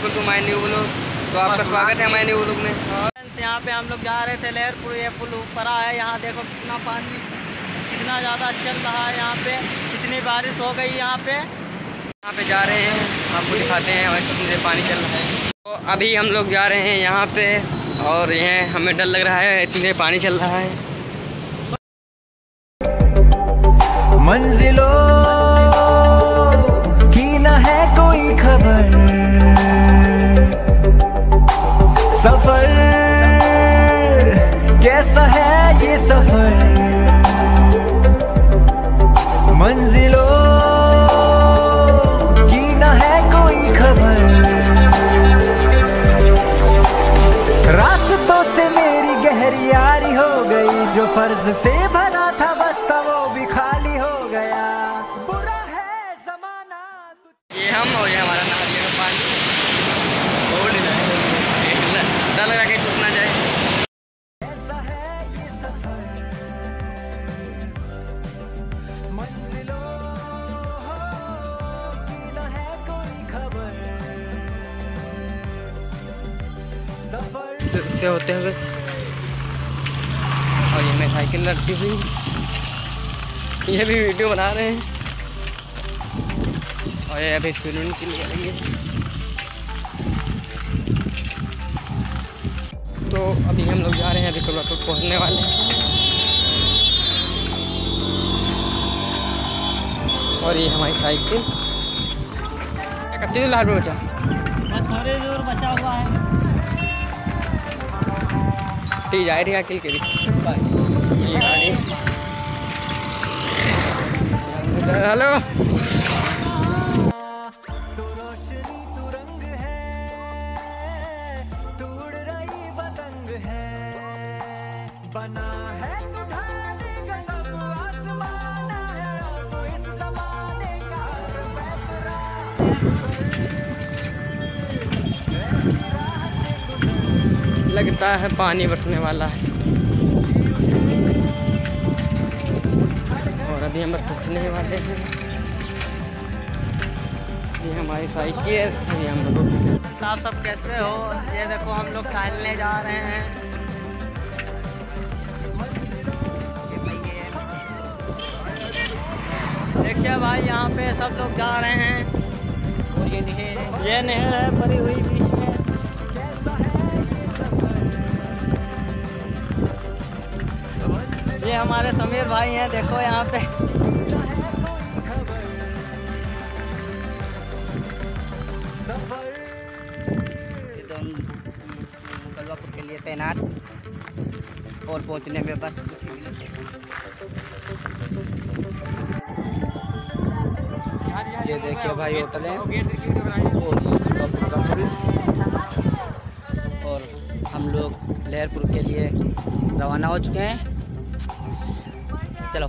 Welcome to my new blog तो आपका स्वागत है हमारे न्यू ब्लॉग में। यहाँ पे हम लोग जा रहे थे लहरपुर ये पुल ऊपर है यहाँ देखो कितना पानी कितना ज़्यादा चल रहा है यहाँ पे कितनी बारिश हो गई यहाँ पे। यहाँ पे जा रहे हैं आपको दिखाते हैं और कितने पानी चल रहा है। तो अभी हम लोग जा रहे हैं यहाँ पे और यह हमें डर लग रहा है इतने पानी चल रहा है। मंजिलों कैसा है ये सफ़र। मंजिलों की न है कोई खबर। रास्तों से मेरी गहरी यारी हो गई, जो फ़र्ज़ से से होते हुए। और ये मैं साइकिल लड़ती हुई। ये भी वीडियो बना रहे हैं। और ये अभी फ़िल्म के लिए आएँगे तो अभी हम लोग जा रहे हैं, अभी कोल्हापुर पहुँचने वाले हैं। और ये हमारी साइकिल। लाल पे बचा। बचा हुआ है। ठीक जा रही है अकेले के ये गाड़ी। हेलो। लगता है पानी बरसने वाला है। और अभी हम पहुँचने वाले हैं। ये हमारी साइकिल, ये हम लोग साहब सब कैसे हो? ये देखो, हम लोग टहलने जा रहे हैं। देखिए भाई, यहाँ पे सब लोग जा रहे हैं। ये नहर है भरी हुई बीच हमारे समीर भाई हैं, देखो यहाँ पे। के लिए तैनात और पहुँचने में बस ये देखिए भाई होटल है। और हम लोग लहरपुर के लिए रवाना हो चुके हैं। चलो।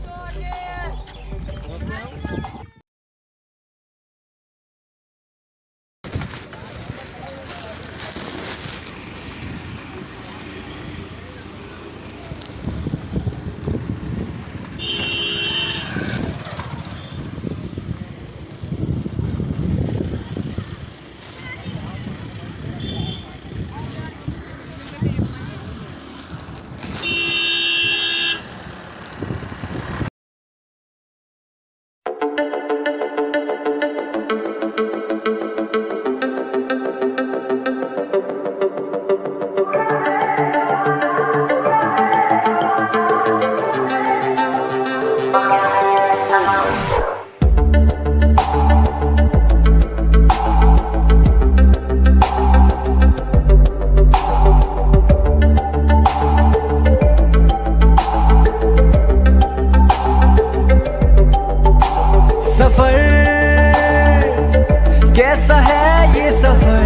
कैसा है ये सफ़र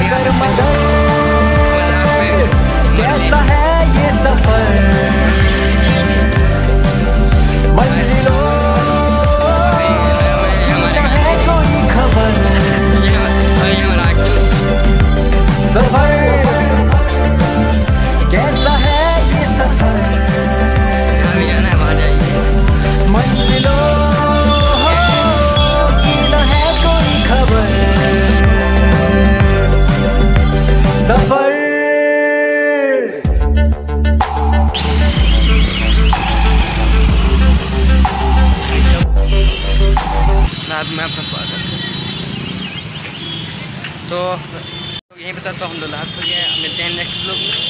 सागर मगर। कैसा है ये सफ़र? मंजिलों। है कोई खबर? सफ़र तो यहीं पर तो लास्ट हो गए मिलते हैं नेक्स्ट ब्लॉग में।